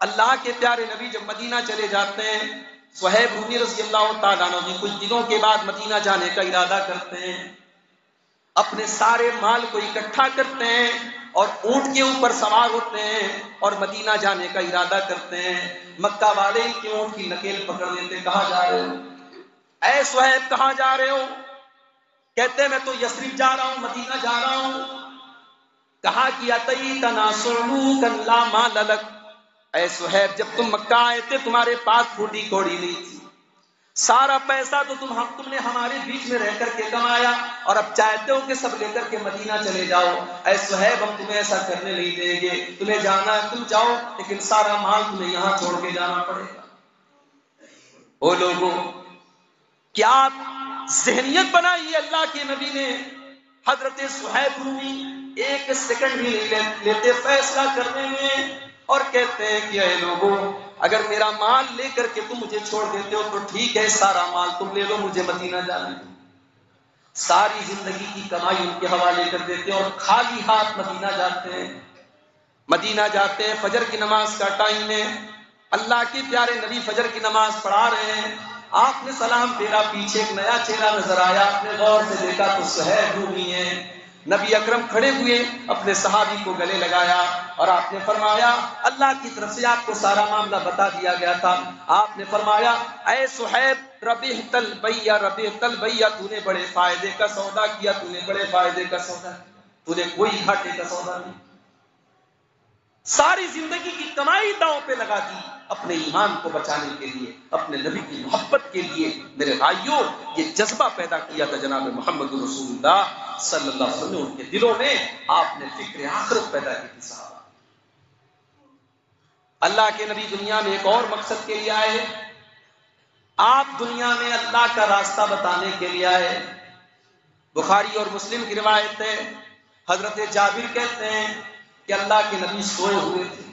अल्लाह के प्यारे नबी जब मदीना चले जाते हैं सुहेब रूमी रज़ी अल्लाह कुछ दिनों के बाद मदीना जाने का इरादा करते हैं। अपने सारे माल को इकट्ठा करते हैं और ऊँट के ऊपर सवार होते हैं और मदीना जाने का इरादा करते हैं। मक्का वाले के ऊँट की नकेल पकड़ लेते कहा जा रहे हो? ऐ सुहेब, कहा जा रहे हो? कहते मैं तो यशरीफ जा रहा हूँ, मदीना जा रहा हूँ। कहा कि अतई तना सुनू कल्ला मा ललक ऐ सुहैब, जब तुम मक्का आए थे, तुम्हारे पास फूटी कौड़ी नहीं थी। सारा पैसा तो तुम, हम, तुमने हमारे बीच में रह करके कमाया, और अब चाहते हो कि सब लेकर के मदीना चले जाओ। ऐ सुहैब, हम तुम्हें ऐसा करने नहीं देंगे। तुम्हें जाना है, तुम जाओ, लेकिन सारा माल तुम्हें यहाँ छोड़ के जाना पड़ेगा। ओ लोगों, क्या जहनियत बनाई अल्लाह के नबी ने? हज़रत सुहैब रूमी एक सेकंड भी नहीं लेते फैसला करने में। और कहते हैं कि अरे लोगों, अगर मेरा माल लेकर के तुम मुझे छोड़ देते हो तो ठीक है, सारा माल तुम ले लो, मुझे मदीना जाने सारी ज़िंदगी की कमाई उनके हवाले कर देते हैं और खाली हाथ मदीना जाते हैं। मदीना जाते हैं, फजर की नमाज़ का टाइम है। अल्लाह के प्यारे नबी फजर की नमाज़ पढ़ा रहे हैं। आपने सलाम फेरा, पीछे एक नया चेहरा नज़र आया, आपने गौर से देखा तो सहर भूमि है। नबी अकरम खड़े हुए, अपने सहाबी को गले लगाया और आपने फरमाया, अल्लाह की तरफ़ से आपको सारा मामला बता दिया गया था। आपने फरमाया, ऐ सुहैब रबी तल भैया रबी तल भैया तूने बड़े फ़ायदे का सौदा किया, तूने बड़े फ़ायदे का सौदा तूने कोई घाटे का सौदा नहीं सारी ज़िंदगी की कमाई दांव पे लगा दी अपने ईमान को बचाने के लिए, अपने नबी की मोहब्बत के लिए। मेरे भाइयों, ये जज्बा पैदा किया था जनाब मोहम्मद रसूलुल्लाह सल्लल्लाहु अलैहि वसल्लम उनके दिलों में आपने फ़िक्र आखिरत पैदा की थी साहब। अल्लाह के नबी दुनिया में एक और मकसद के लिए आए आप दुनिया में अल्लाह का रास्ता बताने के लिए आए बुखारी और मुस्लिम की रिवायत है, हज़रत जाबिर कहते हैं कि अल्लाह के नबी सोए हुए थे।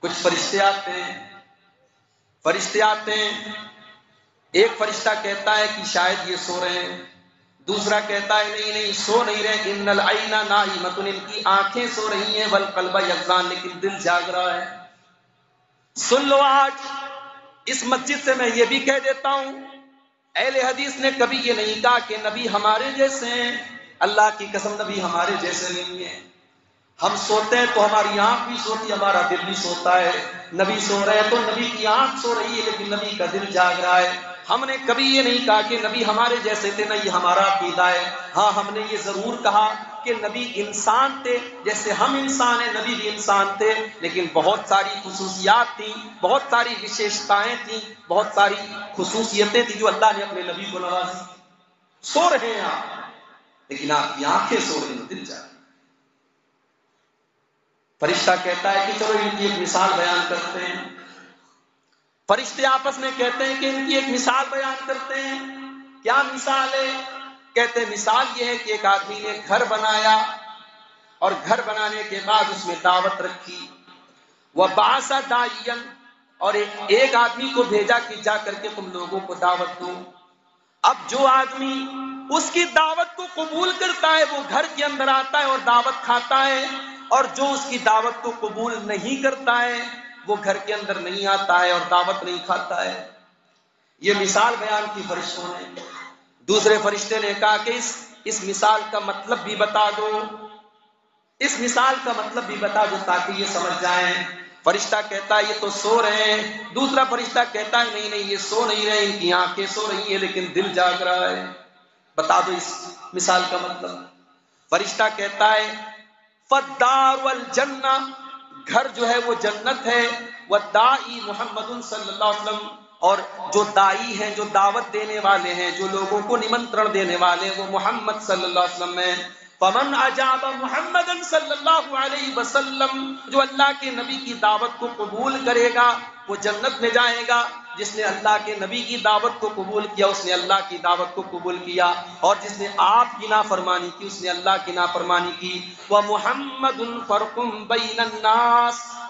कुछ फरिश्ते आते हैं। फरिश्ते आते हैं। एक फरिश्ता कहता है कि शायद ये सो रहे हैं। दूसरा कहता है, नहीं नहीं, सो नहीं रहे। इन्नल आईना ना ही मतुन इनकी आँखें सो रही हैं। बल कलबा यकजान लेकिन दिल जाग रहा है। सुन लो आज। इस मस्जिद से मैं ये भी कह देता हूँ, अहले हदीस ने कभी ये नहीं कहा कि नबी हमारे जैसे हैं। अल्लाह की कसम, नबी हमारे जैसे नहीं है। हम सोते हैं तो हमारी आँख भी सोती, हमारा दिल भी सोता है। नबी सो रहे हैं तो नबी की आँख सो रही है, लेकिन नबी का दिल जाग रहा है। हमने कभी ये नहीं कहा कि नबी हमारे जैसे थे, नहीं, हमारा अकीदा है। हाँ हमने ये ज़रूर कहा कि नबी इंसान थे, जैसे हम इंसान हैं, नबी भी इंसान थे। लेकिन बहुत सारी खसूसियात थी, बहुत सारी विशेषताएँ थी, बहुत सारी खसूसियतें थी जो अल्लाह ने अपने नबी को नवाजी। सो रहे हैं आप, लेकिन आपकी आँखें सो रही दिल जा फरिश्ता कहता है कि चलो इनकी एक मिसाल बयान करते हैं। फरिश्ते आपस में कहते हैं कि इनकी एक मिसाल बयान करते हैं। क्या मिसाल है? कहते हैं मिसाल ये है कि एक आदमी ने घर बनाया और घर बनाने के बाद उसमें दावत रखी। वह बासा दाइन और एक, एक आदमी को भेजा कि जा करके तुम लोगों को दावत दो। अब जो आदमी उसकी दावत को कबूल करता है वो घर के अंदर आता है और दावत खाता है। और जो उसकी दावत को कबूल नहीं करता है, वो घर के अंदर नहीं आता है और दावत नहीं खाता है। ये मिसाल बयान की फरिश्तों ने। दूसरे फरिश्ते ने कहा कि इस इस मिसाल का मतलब भी बता दो। इस मिसाल का मतलब भी बता दो ताकि ये समझ जाए। फरिश्ता कहता है ये तो सो रहे हैं। दूसरा फरिश्ता कहता है नहीं नहीं, ये सो नहीं रहे, इनकी आँखें सो रही है, लेकिन दिल जाग रहा है। बता दो इस मिसाल का मतलब। फरिश्ता कहता है फद्दार वल जन्ना, घर जो है वो जन्नत है। वह दाई मोहम्मद और जो दाई हैं, जो दावत देने वाले हैं, जो लोगों को निमंत्रण देने वाले वो मोहम्मद वसल्लम है। पवन अजाब मोहम्मद जो अल्लाह के नबी की दावत को कबूल करेगा, वो जन्नत में जाएगा। जिसने अल्लाह के नबी की दावत को कबूल किया, उसने अल्लाह की दावत को कबूल किया और जिसने आप आपकी नाफरमानी की, उसने अल्लाह की नाफरमानी की। वह मोहम्मद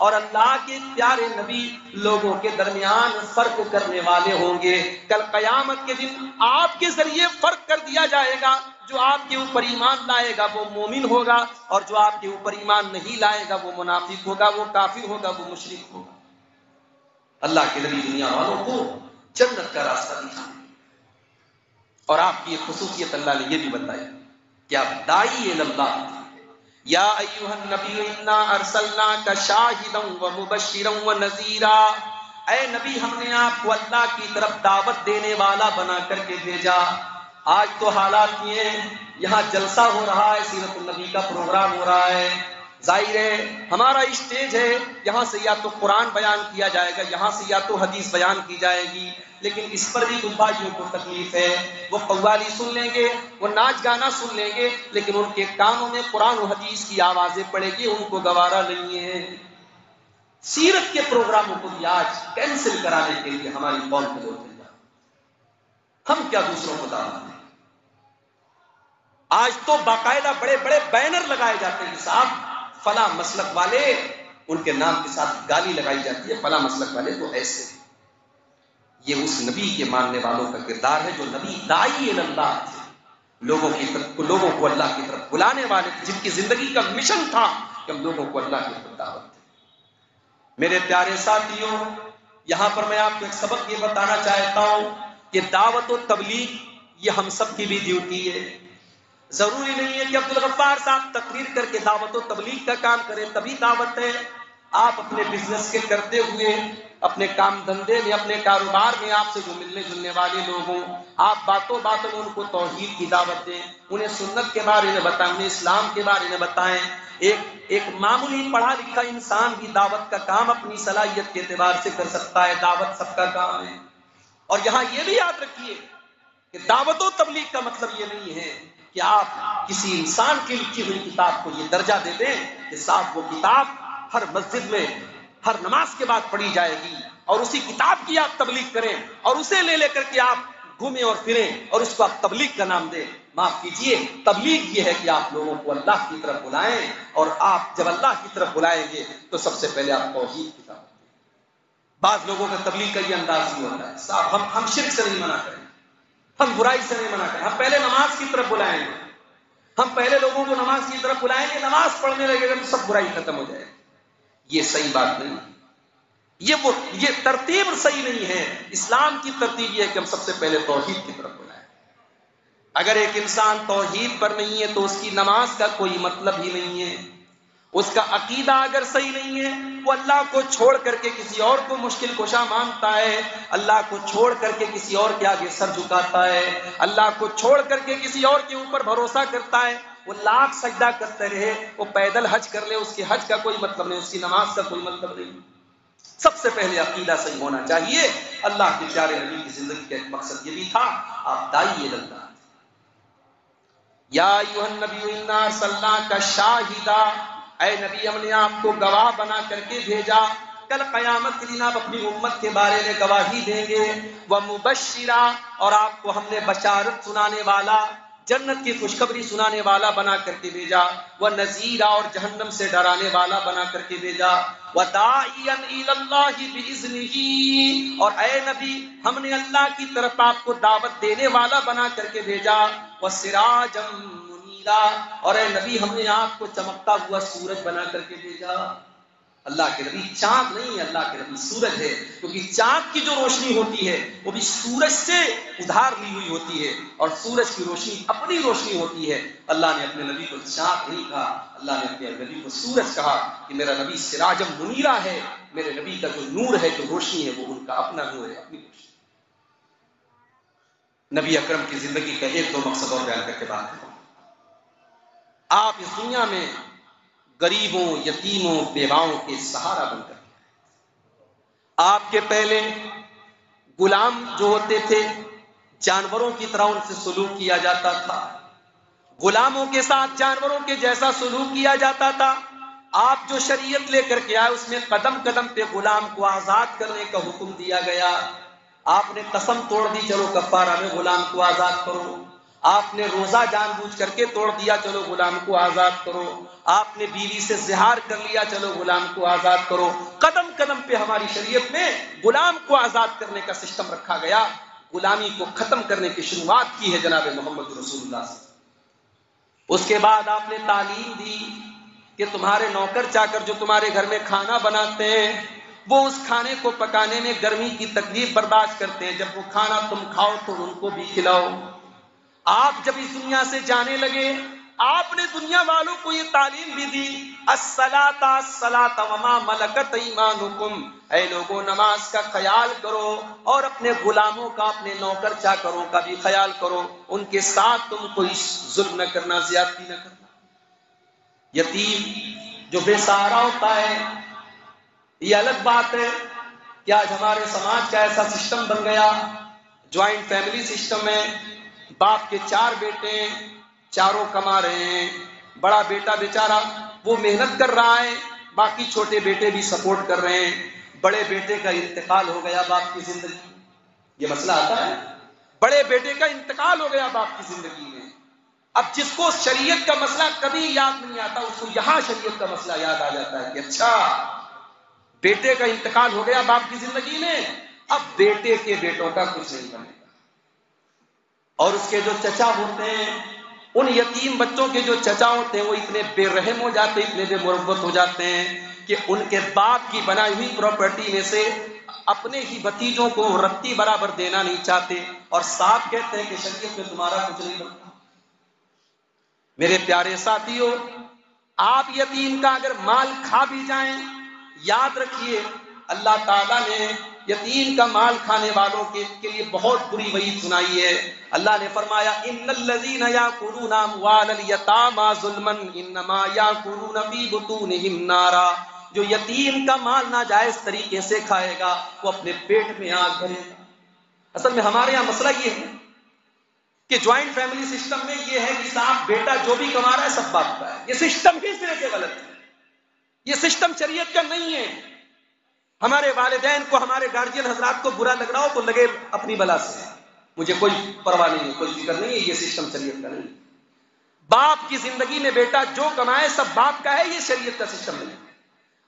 और अल्लाह के प्यारे नबी लोगों के दरमियान फ़र्क करने वाले होंगे। कल कयामत के दिन आपके ज़रिए फ़र्क कर दिया जाएगा। जो आपके ऊपर ईमान लाएगा, वो मोमिन होगा। और जो आपके ऊपर ईमान नहीं लाएगा, वो मुनाफिक होगा, वो काफिर होगा, वो मुशरक होगा। अल्लाह के नबी दुनिया वालों को जन्नत का रास्ता दिखा और आपकी एक खसूसियत अल्लाह ने यह भी बताई कि आप दाई अल्लाह या नबी, इन्ना अरसलना का व व नजीरा। नबी, हमने आपको अल्लाह की तरफ़ दावत देने वाला बना करके भेजा। आज तो हालात ये यहाँ जलसा हो रहा है, सीरत नबी का प्रोग्राम हो रहा है। ज़ाहिर है, हमारा स्टेज है, यहाँ से या तो कुरान बयान किया जाएगा, यहाँ से या तो हदीस बयान की जाएगी, लेकिन इस पर भी भाइयों को तकलीफ़ है। वो कव्वाली सुन लेंगे, वो नाच गाना सुन लेंगे, लेकिन उनके कानों में कुरान और हदीस की आवाज़ें पड़ेगी, उनको गवारा नहीं है। सीरत के प्रोग्रामों को भी आज कैंसिल कराने के लिए हमारी कौन को हम क्या दूसरों को दावा दें? आज तो बाकायदा बड़े बड़े बैनर लगाए जाते हैं, साहब। फला मसलक वाले उनके नाम के साथ गाली लगाई जाती है। फला मसलक वाले तो ऐसे। ये उस नबी के मानने वालों का किरदार है, जो नबी दाई अल्लाह थे। लोगों की तरफ़ लोगों को अल्लाह की तरफ़ बुलाने वाले थे, जिनकी ज़िंदगी का मिशन था कि हम लोगों को अल्लाह की तरफ़ दावत थे मेरे प्यारे साथियों, यहाँ पर मैं आपको एक सबक ये बताना चाहता हूँ कि दावत और तबलीग, ये हम सब की भी ड्यूटी है। ज़रूरी नहीं है कि अब्दुल गफ्फार साहब तकरीर करके दावत और तबलीग का काम करें, तभी दावत है। आप अपने बिज़नेस के करते हुए, अपने काम धंधे में, अपने कारोबार में आपसे जो मिलने जुलने वाले लोग हों, आप बातों बातों में उनको तोहहीद की दावत दें, उन्हें सुन्नत के बारे में बताएँ, उन्हें इस्लाम के बारे में बताएँ। एक एक मामूली पढ़ा लिखा इंसान भी दावत का काम अपनी सलाहियत के एतबार से कर सकता है, दावत सबका काम है। और यहाँ ये भी याद रखिए कि दावत तबलीग का मतलब ये नहीं है कि आप किसी इंसान की लिखी हुई किताब को ये दर्जा दे दें कि साहब वो किताब हर मस्जिद में, हर नमाज़ के बाद पढ़ी जाएगी और उसी किताब की आप तबलीग करें और उसे ले लेकर के आप घूमें और फिरें और उसको आप तबलीग का नाम दें। माफ़ कीजिए, तबलीग ये है कि आप लोगों को अल्लाह की तरफ़ बुलाएँ और आप जब अल्लाह की तरफ़ बुलाएँगे तो सबसे पहले आप तोहीद की तरफ़ बाद लोगों का तबलीग का ये अंदाज नहीं होता है। साहब, हम हम शिरक से नहीं मना करें। हम बुराई से नहीं मना करें हम पहले नमाज़ की तरफ़ बुलाएँगे। हम पहले लोगों को नमाज़ की तरफ़ बुलाएँगे, नमाज़ पढ़ने लगेगा तो सब बुराई खत्म हो जाएगी। ये सही बात नहीं ये वो, ये तरतीब सही नहीं है। इस्लाम की तरतीब यह है कि हम सबसे पहले तोहीद की तरफ़ बुलाएँ। अगर एक इंसान तोहीद पर नहीं है तो उसकी नमाज़ का कोई मतलब ही नहीं है। उसका अकीदा अगर सही नहीं है, वो अल्लाह को छोड़ करके किसी और को मुश्किल कुशा मानता है। अल्लाह को छोड़ करके किसी और के आगे सर झुकाता है। अल्लाह को छोड़ करके किसी और के ऊपर भरोसा करता है। वो लाख सजदा करते रहे, वो पैदल हज कर ले, उसके हज का कोई मतलब नहीं, उसकी नमाज़ का कोई मतलब नहीं। सबसे पहले अकीदा सही होना चाहिए। अल्लाह के प्यारे नबी की ज़िंदगी का एक मकसद ये भी था, आप दाइए अल्लाह या नबी का शाहिदा। ऐ नबी, हमने आपको गवाह बना करके भेजा। कल कयामत के दिन आप अपनी उम्मत के बारे में गवाही देंगे। वह मुबशिरा, और आपको हमने बशारत सुनाने वाला, जन्नत की खुशखबरी सुनाने वाला बना करके भेजा। वह नजीरा और जहन्नम से डराने वाला बना करके भेजा। वह और अय नबी, हमने अल्लाह की तरफ़ आपको दावत देने वाला बना करके भेजा। वह सिराजम और नबी हमने आपको चमकता हुआ सूरज बना करके भेजा। अल्लाह के नबी चाँद नहीं है, अल्लाह के नबी सूरज है, क्योंकि चाँद की जो रोशनी होती है, वो भी सूरज से उधार ली हुई होती है और सूरज की रोशनी अपनी रोशनी होती है। अल्लाह ने अपने नबी को चाँद नहीं कहा, अल्लाह ने अपने नबी को सूरज कहा कि मेरा नबी सिराजम मुनीरा है, मेरे नबी का जो नूर है, जो रोशनी है, वो उनका अपना नूर है, अपनी रोशनी। नबी अकरम की ज़िंदगी का एक दो मकसद और बयान करके बात आप इस दुनिया में गरीबों, यतीमों, बेवाओं के सहारा बनकर आपके पहले गुलाम जो होते थे, जानवरों की तरह उनसे सुलूक किया जाता था। गुलामों के साथ जानवरों के जैसा सुलूक किया जाता था। आप जो शरीयत लेकर के आए, उसमें कदम कदम पे गुलाम को आज़ाद करने का हुक्म दिया गया। आपने कसम तोड़ दी, चलो कफ्फारा में गुलाम को आज़ाद करो। आपने रोजा जानबूझ करके तोड़ दिया, चलो गुलाम को आज़ाद करो। आपने बीवी से जिहार कर लिया, चलो गुलाम को आज़ाद करो। कदम कदम पे हमारी शरीयत में गुलाम को आज़ाद करने का सिस्टम रखा गया। गुलामी को खत्म करने की शुरुआत की है जनाब मोहम्मद रसूलुल्लाह से। उसके बाद आपने तालीम दी कि तुम्हारे नौकर चाकर जो तुम्हारे घर में खाना बनाते हैं, वो उस खाने को पकाने में गर्मी की तकलीफ़ बर्दाश्त करते हैं। जब वो खाना तुम खाओ तो उनको भी खिलाओ। आप जब इस दुनिया से जाने लगे, आपने दुनिया वालों को ये तालीम भी दी असलाता मलकत ईमानुकुम ऐ लोगों, नमाज़ का ख्याल करो और अपने गुलामों का, अपने नौकर चाकरों का भी ख्याल करो। उनके साथ तुम कोई जुल्म न करना, ज्यादती न करना। यतीम, जो बेसहारा होता है, ये अलग बात है कि आज हमारे समाज का ऐसा सिस्टम बन गया, ज्वाइंट फैमिली सिस्टम है बाप के चार बेटे चारों कमा रहे हैं। बड़ा बेटा बेचारा, वो मेहनत कर रहा है, बाकी छोटे बेटे भी सपोर्ट कर रहे हैं। बड़े बेटे का इंतकाल हो गया बाप की ज़िंदगी। ये मसला आता है। बड़े बेटे का इंतकाल हो गया बाप की ज़िंदगी में। अब जिसको शरीयत का मसला कभी याद नहीं आता, उसको यहाँ शरीयत का मसला याद आ जाता है कि अच्छा बेटे का इंतकाल हो गया बाप की ज़िंदगी में। अब बेटे के बेटों का कुछ नहीं बने और उसके जो चचा होते हैं, उन यतीम बच्चों के जो चचा होते हैं, वो इतने बेरहम हो जाते हैं, इतने बेमुरबत हो जाते हैं कि उनके बाप की बनाई हुई प्रॉपर्टी में से अपने ही भतीजों को रत्ती बराबर देना नहीं चाहते। और साफ़ कहते हैं कि शरीयत में तुम्हारा कुछ नहीं बनता। मेरे प्यारे साथियों, आप यतीम का अगर माल खा भी जाएँ, याद रखिए, अल्लाह ताला ने यतीम का माल खाने वालों के, के लिए बहुत बुरी वही सुनाई है। अल्लाह ने फरमाया जो यतीम का माल नाजायज तरीके से खाएगा वो अपने पेट में आग भरेगा। असल में हमारे यहाँ मसला ये है कि ज्वाइंट फैमिली सिस्टम में ये है कि साहब बेटा जो भी कमा रहा है सब बाप का है। ये सिस्टम ही सिरे के गलत है? ये सिस्टम शरीयत का नहीं है। हमारे वालदेन को, हमारे गार्जियन हजरात को बुरा लग रहा हो तो लगे अपनी बला से। मुझे कोई परवाह नहीं है, कोई फ़िक्र नहीं है, ये सिस्टम शरीयत का नहीं बाप की ज़िंदगी में बेटा जो कमाए, सब बाप का है, ये शरीयत का सिस्टम नहीं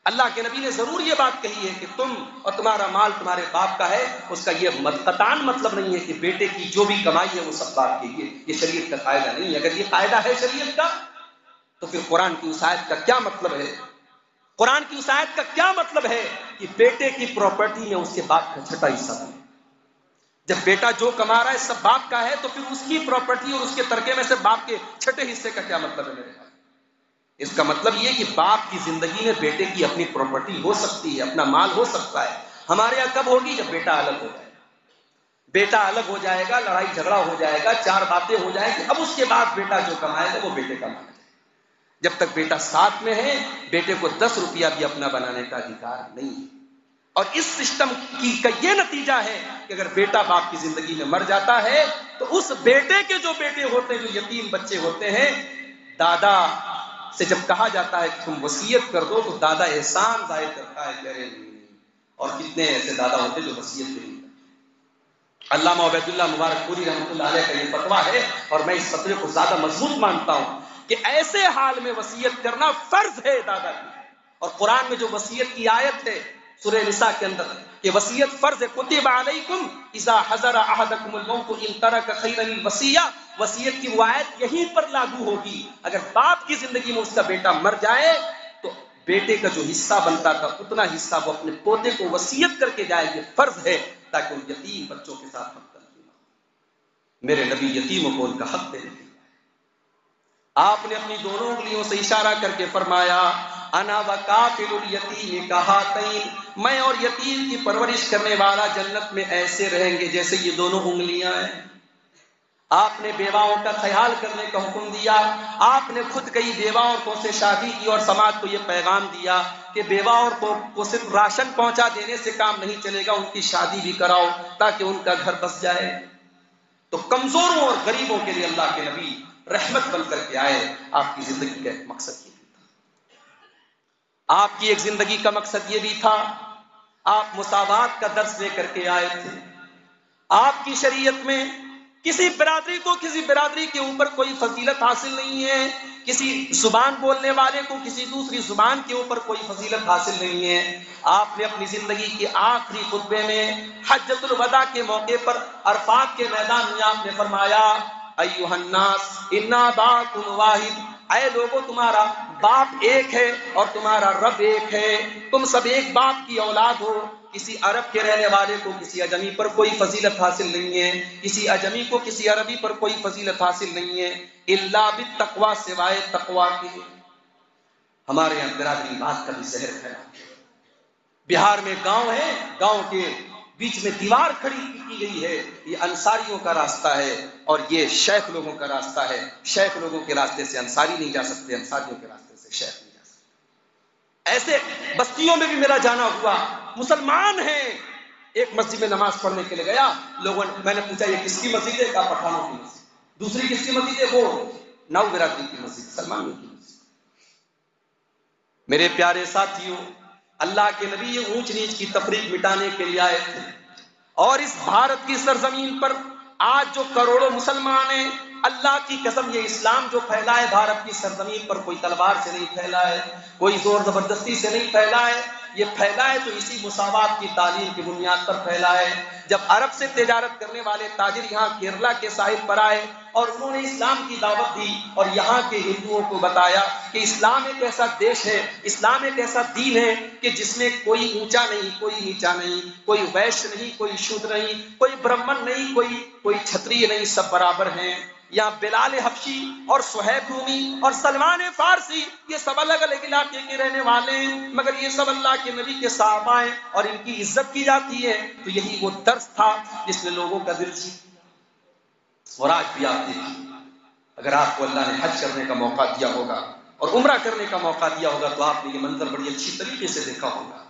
अल्लाह के नबी ने ज़रूर ये बात कही है कि तुम और तुम्हारा माल तुम्हारे बाप का है, उसका ये कतान मतलब नहीं है कि बेटे की जो भी कमाई है, वो सब बाप की है। ये शरीयत का फ़ायदा नहीं है। अगर ये फ़ायदा है शरीयत का तो फिर कुरान की उस आयत का क्या मतलब है? कुरान की उस आयत का क्या मतलब है कि बेटे की प्रॉपर्टी में उसके बाप का छठा हिस्सा जब बेटा जो कमा रहा है, सब बाप का है तो फिर उसकी प्रॉपर्टी और उसके तरके में से बाप के छठे हिस्से का क्या मतलब है मेरे इसका मतलब ये कि बाप की ज़िंदगी में बेटे की अपनी प्रॉपर्टी हो सकती है, अपना माल हो सकता है। हमारे यहाँ कब होगी? जब बेटा अलग हो जाए। बेटा अलग हो जाएगा, लड़ाई झगड़ा हो जाएगा, चार बातें हो जाएगी। अब उसके बाद बेटा जो कमाएगा, वो बेटे का जब तक बेटा साथ में है, बेटे को दस रुपया भी अपना बनाने का अधिकार नहीं है। और इस सिस्टम की का ये नतीजा है कि अगर बेटा बाप की ज़िंदगी में मर जाता है तो उस बेटे के जो बेटे होते हैं, जो यतीम बच्चे होते हैं, दादा से जब कहा जाता है, तुम वसीयत कर दो तो दादा एहसान ज़ाहिर करता है कह और कितने ऐसे दादा होते जो वसीयत नहीं अल्लाह उबैदुल्ला मुबारक पूरी रहमतुल्लाह का ये फतवा है, और मैं इस फतवे को ज़्यादा मज़बूत मानता हूँ। कि ऐसे हाल में वसीयत करना फ़र्ज़ है दादा की और कुरान में जो वसीयत की आयत है, सुरह निसा के अंदर, कि वसीयत फ़र्ज़ है, कुतिब अलैकुम इजा हजर अहदकुमुल मौत इन तरक खैरन वसीया। वसीयत की वो आयत यहीं पर लागू होगी। अगर बाप की ज़िंदगी में उसका बेटा मर जाए तो बेटे का जो हिस्सा बनता था, उतना हिस्सा वो अपने पोते को वसीयत करके जाए ये फ़र्ज़ है, ताकि उन यतीम बच्चों के साथ हम मेरे नबी यतीमों को उनका हक दे आपने अपनी दोनों उंगलियों से इशारा करके फरमाया अना वकाफिल यतीम कहा तईन मैं और यतीम की परवरिश करने वाला जन्नत में ऐसे रहेंगे जैसे ये दोनों उंगलियाँ हैं। आपने बेवाओं का ख्याल करने का हुक्म दिया आपने खुद कई बेवाओं को से शादी की और समाज को यह पैगाम दिया कि बेवा को, को सिर्फ़ राशन पहुँचा देने से काम नहीं चलेगा उनकी शादी भी कराओ ताकि उनका घर बस जाए। तो कमजोरों और गरीबों के लिए अल्लाह के नबी रहमत बन करके आए, आपकी ज़िंदगी का एक मकसद ये भी था। आपकी एक ज़िंदगी का मकसद ये भी था, आप मुसावात का दर्श लेकर के आए थे। आपकी शरीयत में किसी बिरादरी को किसी बिरादरी के ऊपर कोई फजीलत हासिल नहीं है, किसी ज़ुबान बोलने वाले को किसी दूसरी ज़ुबान के ऊपर कोई फजीलत हासिल नहीं है। आपने अपनी ज़िंदगी के आखिरी खुतबे में हजतुल वदा के मौके पर अरफात के मैदान में आपने फरमाया अयुहन्नास इन्ना बाकुन वाहिद। अय लोगों, तुम्हारा बाप एक है और तुम्हारा रब एक है। तुम सब एक बाप की औलाद हो। किसी अरब के रहने वाले को किसी अजमी पर कोई फजीलत हासिल नहीं है। किसी अजमी को किसी अरबी पर कोई फजीलत हासिल नहीं है। इल्ला तकवा सिवाय तकवा की। हमारे यहाँ बिरादरी बात का भी जहर फैला बिहार में गाँव है, गाँव के बीच में दीवार खड़ी की गई है। ये अंसारियों का रास्ता है और ये शेख लोगों का रास्ता है। शेख लोगों के रास्ते से अंसारी नहीं जा सकते, अंसारियों के रास्ते से शेख नहीं जा सकते। ऐसे बस्तियों में भी मेरा जाना हुआ। मुसलमान है। एक मस्जिद में नमाज़ पढ़ने के लिए गया। लोगों ने मैंने पूछा, ये किसकी मस्जिद है? कहा, पठानों की मस्जिद। दूसरी किसकी मस्जिद है? वो। नव बिरादरी की मस्जिद सलमानियों की मस्जिद। मेरे प्यारे साथियों अल्लाह के नबी ये ऊंच नीच की तफरीक मिटाने के लिए आए थे। और इस भारत की सरजमीन पर आज जो करोड़ों मुसलमान हैं, अल्लाह की कसम ये इस्लाम जो फैला है भारत की सरजमीन पर कोई तलवार से नहीं फैला है कोई ज़ोर ज़बरदस्ती से नहीं फैला है ये फैला है तो इसी मुसावात की तालीम की बुनियाद पर फैला है। जब अरब से तजारत करने वाले ताजिर यहाँ केरला के साहिल पर आए और उन्होंने इस्लाम की दावत दी और यहाँ के हिंदुओं को बताया कि इस्लाम एक ऐसा देश है, इस्लाम एक ऐसा दीन है कि जिसमें कोई ऊँचा नहीं, कोई नीचा नहीं, कोई वैश्य नहीं, कोई शूद्र नहीं, कोई ब्राह्मण नहीं, कोई कोई क्षत्रिय नहीं, सब बराबर हैं। या बिलाल हफ्शी और सुहेब रूमी और सलमान फारसी, ये सब अलग अलग इलाके के रहने वाले हैं। मगर ये सब अल्लाह के नबी के साहबा हैं और इनकी इज़्ज़त की जाती है। तो यही वो दर्श था जिसने लोगों का दिल जीत और आज भी आप देखिए अगर आपको अल्लाह ने हज करने का मौका दिया होगा और उम्र करने का मौका दिया होगा तो आपने ये मंजर बड़ी अच्छी तरीके से देखा होगा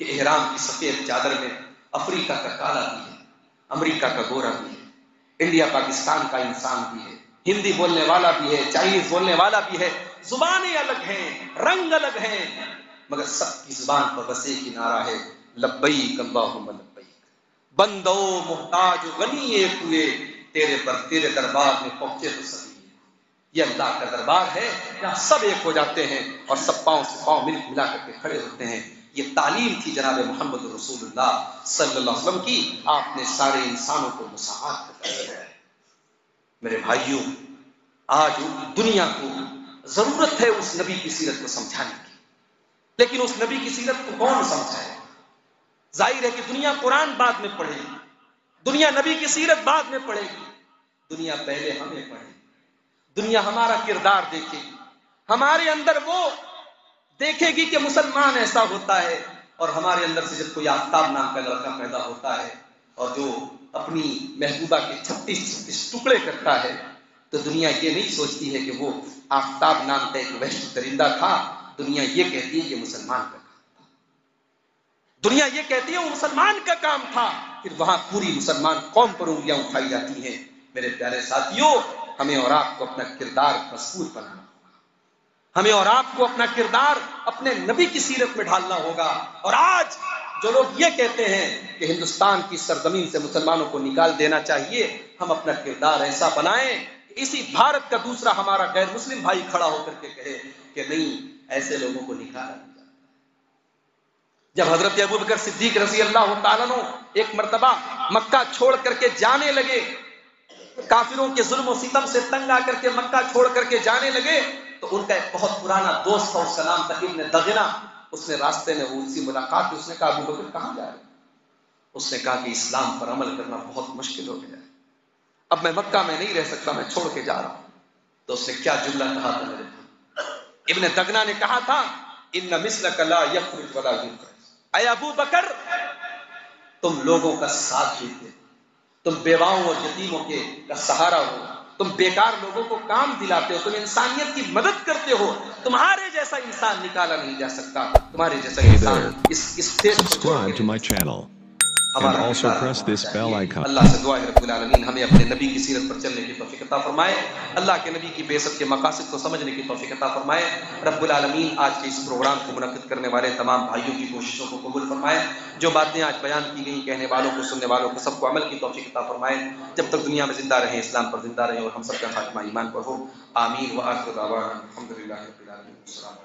कि एहराम की सफ़ेद चादर में अफ्रीका का काला भी है, अमरीका का गोरा भी है। इंडिया पाकिस्तान का इंसान भी है। हिंदी बोलने वाला भी है, चाइनीज़ बोलने वाला भी है। जुबानें अलग हैं, रंग अलग हैं। मगर सबकी ज़ुबान पर बस ही नारा है लब्बई अल्लाहुम्मा लब्बई बंदो, मोहताज, गनी एक हुए तेरे पर, तेरे दरबार में पहुँचे तो सभी ये अल्लाह का दरबार है, जहाँ सब एक हो जाते हैं और सब पाँव से पाँव मिल मिला करके खड़े होते हैं। ये तालीम थी जनाब मोहम्मद रसूलुल्लाह सल्लल्लाहु अलैहि वसल्लम की आपने सारे इंसानों को मुसाहत है। मेरे भाइयों आज दुनिया को ज़रूरत है उस नबी की सीरत को समझाने की। लेकिन उस नबी की सीरत को कौन समझाए? ज़ाहिर है कि दुनिया कुरान बाद में पढ़ेगी दुनिया नबी की सीरत बाद में पढ़ेगी। दुनिया पहले हमें पढ़ेगी दुनिया हमारा किरदार देखेगी हमारे अंदर वो देखेगी कि मुसलमान ऐसा होता है और हमारे अंदर से जब कोई आफ्ताब नाम का लड़का पैदा होता है और जो अपनी महबूबा के छत्तीस छत्तीस टुकड़े करता है तो दुनिया ये नहीं सोचती है कि वो आफ्ताब नाम का एक वैश्य दरिंदा था। दुनिया ये कहती है कि मुसलमान का काम था। दुनिया ये कहती है वो मुसलमान का काम था। फिर वहाँ पूरी मुसलमान कौम पर उंगलियाँ उठाई जाती हैं। मेरे प्यारे साथियों, हमें और आपको अपना किरदार मज़बूत बनाना हमें और आपको अपना किरदार अपने नबी की सीरत में ढालना होगा। और आज जो लोग ये कहते हैं कि हिंदुस्तान की सरजमीन से मुसलमानों को निकाल देना चाहिए, हम अपना किरदार ऐसा बनाएँ इसी भारत का दूसरा हमारा गैर मुस्लिम भाई खड़ा होकर के कहे कि नहीं, ऐसे लोगों को निकाला जब हज़रत अबू बकर सिद्दीक रज़ी अल्लाह एक मरतबा मक्का छोड़ करके जाने लगे, काफिरों के जुल्म सितम से तंग आकर के मक्का छोड़ करके जाने लगे तो उनका एक बहुत पुराना दोस्त था उसका नाम था इब्न दगना। उसने रास्ते में उसकी मुलाकात की। उसने कहा, अबू बकर, कहाँ जा रहे उसने कहा कि इस्लाम पर अमल करना बहुत मुश्किल हो गया अब मैं मक्का में नहीं रह सकता, मैं छोड़ के जा रहा हूँ। तो उसने क्या जुमला कहा था मेरे इब्ने दगना ने कहा था इन मिसल कला यखरुज वला अय अबू बकर, तुम लोगों का साथ देते तुम बेवाओं और यतीमों के का सहारा हो तुम बेकार लोगों को काम दिलाते हो तुम इंसानियत की मदद करते हो तुम्हारे जैसा इंसान निकाला नहीं जा सकता तुम्हारे जैसा इंसान इस इस and also press this bell icon. अल्लाह से दुआ है रब्बुल आलमीन हमें अपने नबी की सीरत पर चलने की तौफीक अता फरमाए। अल्लाह के नबी की बेसत के मकासद को समझने की तौफीक अता फरमाए। रब्बुल आलमीन आज के इस प्रोग्राम को मुनद करने वाले तमाम भाइयों की कोशिशों को कबूल फरमाए। जो बातें आज बयान की गई कहने वालों को सुनने वालों को सबको अमल की तौफीक अता फरमाए। जब तक दुनिया में ज़िंदा रहे इस्लाम पर ज़िंदा रहे और हम सबका खात्मा ईमान पर हो। आमीन व आखिर दावा। आलमीन।